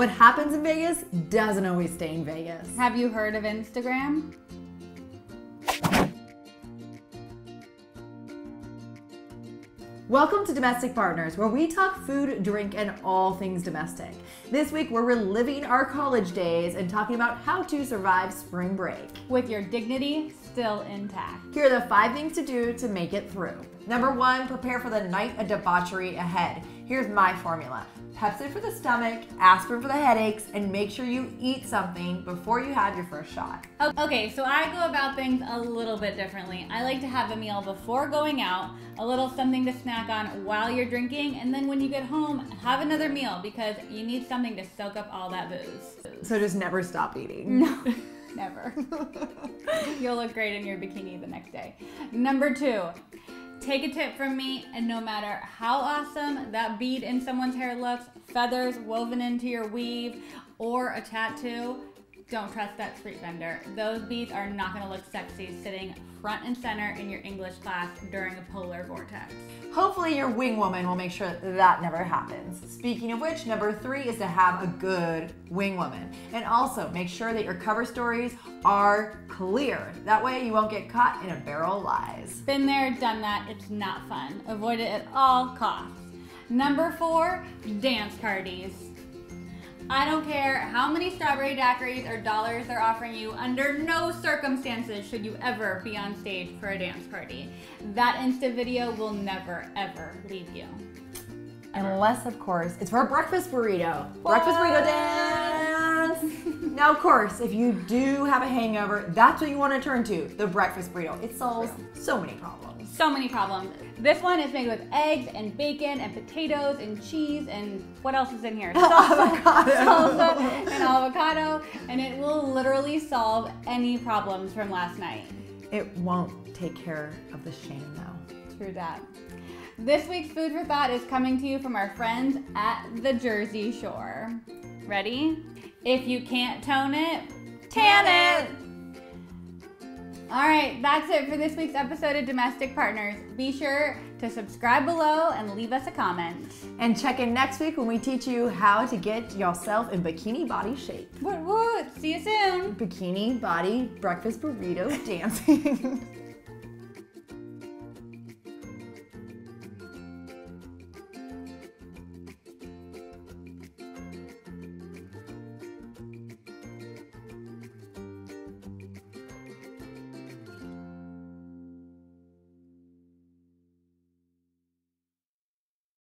What happens in Vegas doesn't always stay in Vegas. Have you heard of Instagram? Welcome to Domestic Partners, where we talk food, drink, and all things domestic. This week, we're reliving our college days and talking about how to survive spring break. With your dignity still intact. Here are the five things to do to make it through. Number one, prepare for the night of debauchery ahead. Here's my formula Pepto for the stomach, aspirin for the headaches, and make sure you eat something before you have your first shot. Okay, so I go about things a little bit differently. I like to have a meal before going out, a little something to snack on while you're drinking, and then when you get home, have another meal because you need something to soak up all that booze. So just never stop eating. No. Never. You'll look great in your bikini the next day. Number two, take a tip from me, and no matter how awesome that bead in someone's hair looks, feathers woven into your weave, or a tattoo, don't trust that street vendor. Those beads are not gonna look sexy sitting front and center in your English class during a polar vortex. Hopefully, your wing woman will make sure that never happens. Speaking of which, number three is to have a good wing woman. And also make sure that your cover stories are clear. That way, you won't get caught in a barrel of lies. Been there, done that. It's not fun. Avoid it at all costs. Number four, dance parties. I don't care how many strawberry daiquiris or dollars they're offering you, under no circumstances should you ever be on stage for a dance party. That Insta video will never, ever leave you. Unless, of course, it's for a breakfast burrito. Breakfast burrito dance! Now, of course, if you do have a hangover, that's what you want to turn to the breakfast burrito. It solves so many problems. So many problems. This one is made with eggs and bacon and potatoes and cheese and what else is in here? Salsa, Avocado. salsa and avocado, and it will literally solve any problems from last night. It won't take care of the shame, though. True that. This week's food for thought is coming to you from our friends at the Jersey Shore. Ready? If you can't tone it, tan it! All right, that's it for this week's episode of Domestic Partners. Be sure to subscribe below and leave us a comment. And check in next week when we teach you how to get yourself in bikini body shape. Woot woot! See you soon! Bikini body breakfast burrito dancing.